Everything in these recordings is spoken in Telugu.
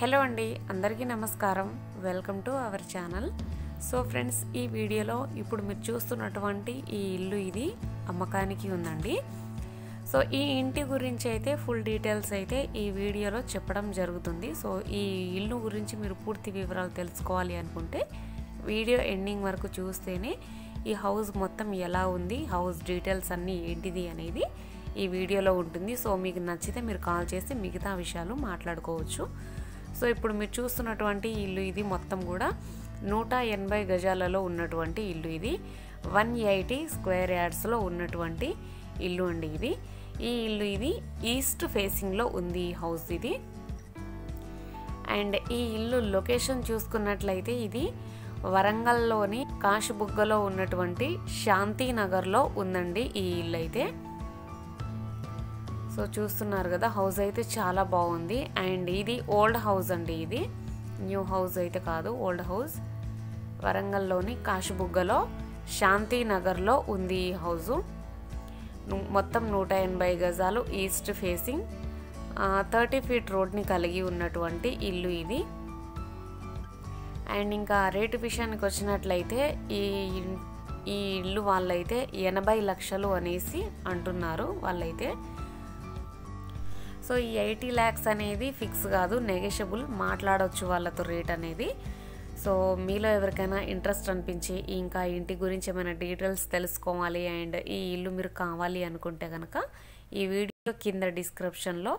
హలో అండి అందరికీ నమస్కారం. Welcome to our channel. So friends ఈ వీడియోలో ఇప్పుడు మీరు చూస్తున్నటువంటి ఈ ఇల్లు ఇది అమ్మకానికి ఉందండి. సో ఈ ఇంటి గురించి అయితే ఫుల్ డీటెయిల్స్ అయితే ఈ వీడియోలో చెప్పడం జరుగుతుంది. సో ఈ ఇల్లు గురించి మీరు పూర్తి వివరాలు తెలుసుకోవాలి అనుకుంటే వీడియో ఎండింగ్ వరకు చూస్తేనే ఈ హౌస్ మొత్తం ఎలా ఉంది హౌస్ డీటెయిల్స్ అన్నీ ఏంటిది అనేది ఈ వీడియోలో ఉంటుంది. సో మీకు నచ్చితే మీరు కాల్ చేసి మిగతా విషయాలు మాట్లాడుకోవచ్చు. సో ఇప్పుడు మీరు చూస్తున్నటువంటి ఇల్లు ఇది మొత్తం కూడా నూట ఎనభై గజాలలో ఉన్నటువంటి ఇల్లు ఇది. వన్ ఎయిటీ స్క్వేర్ యార్డ్స్లో ఉన్నటువంటి ఇల్లు అండి ఇది. ఈ ఇల్లు ఇది ఈస్ట్ ఫేసింగ్లో ఉంది ఈ హౌస్ ఇది. అండ్ ఈ ఇల్లు లొకేషన్ చూసుకున్నట్లయితే ఇది వరంగల్లోని కాశబుగ్గలో ఉన్నటువంటి శాంతినగర్లో ఉందండి ఈ ఇల్లు అయితే సో చూస్తున్నారు కదా హౌస్ అయితే చాలా బాగుంది. అండ్ ఇది ఓల్డ్ హౌస్ అండి ఇది. న్యూ హౌస్ అయితే కాదు ఓల్డ్ హౌస్. వరంగల్లోని కాశబుగ్గలో శాంతినగర్లో ఉంది ఈ హౌజు మొత్తం నూట ఎనభై గజాలు ఈస్ట్ ఫేసింగ్. థర్టీ ఫీట్ రోడ్ని కలిగి ఉన్నటువంటి ఇల్లు ఇది. అండ్ ఇంకా రేటు విషయానికి వచ్చినట్లయితే ఈ ఈ ఇల్లు వాళ్ళైతే ఎనభై లక్షలు అనేసి అంటున్నారు వాళ్ళైతే. సో ఈ ఎయిటీ ల్యాక్స్ అనేది ఫిక్స్ కాదు నెగెషబుల్ మాట్లాడవచ్చు వాళ్ళతో రేట్ అనేది. సో మీలో ఎవరికైనా ఇంట్రెస్ట్ అనిపించి ఇంకా ఇంటి గురించి ఏమైనా డీటెయిల్స్ తెలుసుకోవాలి అండ్ ఈ ఇల్లు మీరు కావాలి అనుకుంటే కనుక ఈ వీడియో కింద డిస్క్రిప్షన్లో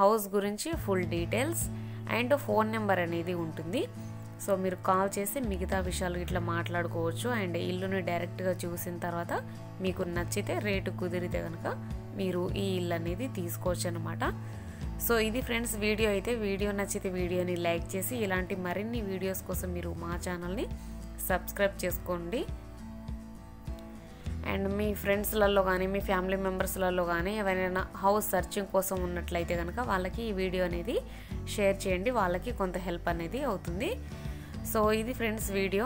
హౌస్ గురించి full details and phone number అనేది ఉంటుంది. సో మీరు కాల్ చేసి మిగతా విషయాలు ఇట్లా మాట్లాడుకోవచ్చు అండ్ ఇల్లుని డైరెక్ట్గా చూసిన తర్వాత మీకు నచ్చితే రేటు కుదిరితే కనుక మీరు ఈ ఇల్లు అనేది తీసుకోవచ్చు అనమాట సో ఇది ఫ్రెండ్స్ వీడియో అయితే వీడియో నచ్చితే వీడియోని లైక్ చేసి ఇలాంటి మరిన్ని వీడియోస్ కోసం మీరు మా ఛానల్ని సబ్స్క్రైబ్ చేసుకోండి. అండ్ మీ ఫ్రెండ్స్లలో కానీ మీ ఫ్యామిలీ మెంబర్స్లలో కానీ ఎవరైనా హౌస్ సర్చింగ్ కోసం ఉన్నట్లయితే కనుక వాళ్ళకి ఈ వీడియో అనేది షేర్ చేయండి. వాళ్ళకి కొంత హెల్ప్ అనేది అవుతుంది. సో ఇది ఫ్రెండ్స్ వీడియో.